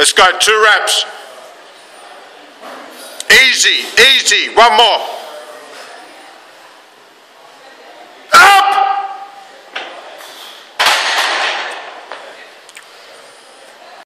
Let's go, two reps. Easy, easy, one more.